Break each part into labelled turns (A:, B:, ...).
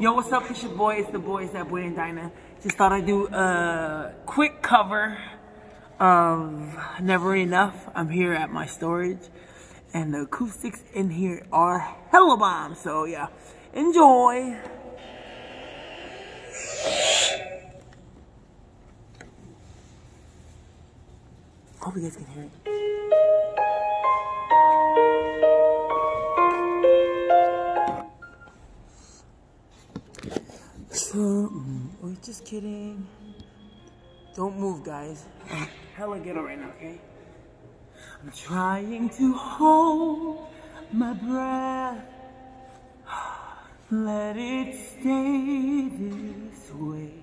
A: Yo, what's up? It's your boy. It's the boys that boy named Dyna. Just thought I'd do a quick cover of Never Enough. I'm here at my storage, and the acoustics in here are hella bomb. So yeah, enjoy. Hope you guys can hear it. Oh, just kidding. Don't move, guys. Hella ghetto right now, okay? I'm trying to hold my breath. Let it stay this way.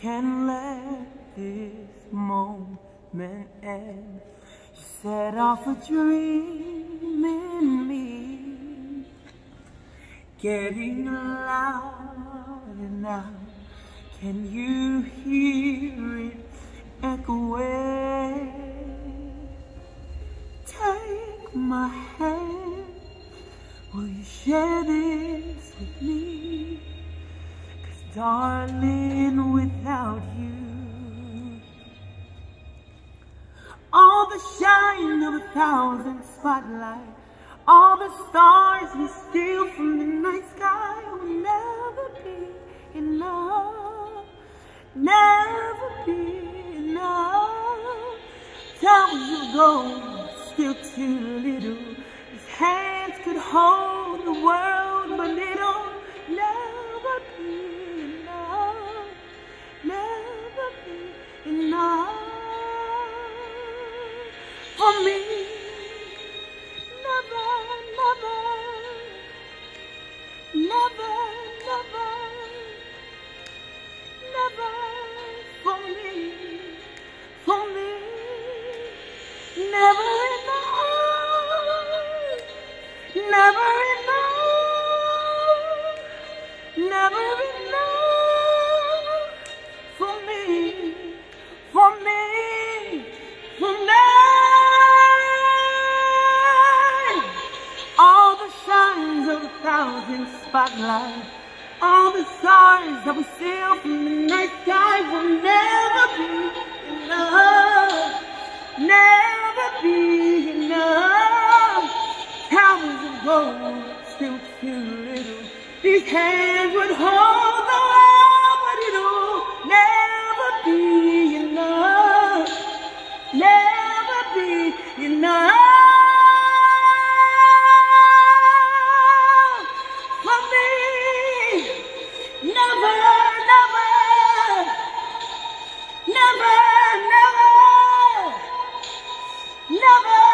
A: Can't let this moment end. You set off a dream in me getting louder now. Can you hear it echoing? Take my hand. Will you share this with me? Cause darling, without you, all the shine of a thousand spotlights. All the stars we steal from the night sky Towers of gold, still too little. His hands could hold the world, but it'll never be enough. Never be enough for me. Never, never, never, never, never for me, never enough, never enough, never enough for me, for me, for me. All the shines of a thousand spotlights, all the stars that we steal from the night Still too little. These hands would hold the world, but it'll never be enough, never be enough. For me, never, never, never, never, never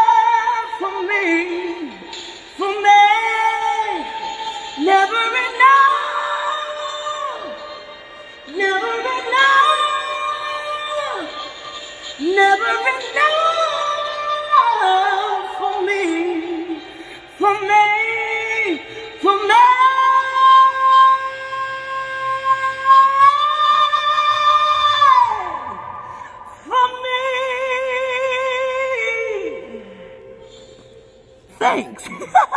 A: thanks.